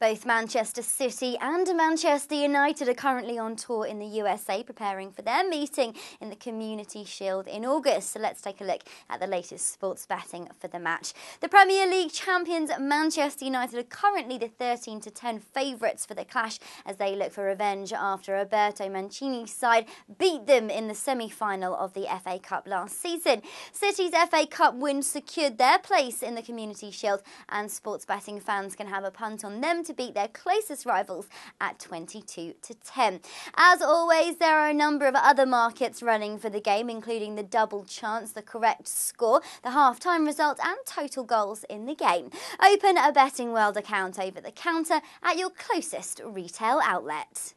Both Manchester City and Manchester United are currently on tour in the USA, preparing for their meeting in the Community Shield in August. So let's take a look at the latest sports betting for the match. The Premier League champions Manchester United are currently the 13 to 10 favourites for the clash as they look for revenge after Roberto Mancini's side beat them in the semi-final of the FA Cup last season. City's FA Cup win secured their place in the Community Shield, and sports betting fans can have a punt on them to beat their closest rivals at 22 to 10. As always, there are a number of other markets running for the game, including the double chance, the correct score, the half-time result, and total goals in the game. Open a Betting World account over the counter at your closest retail outlet.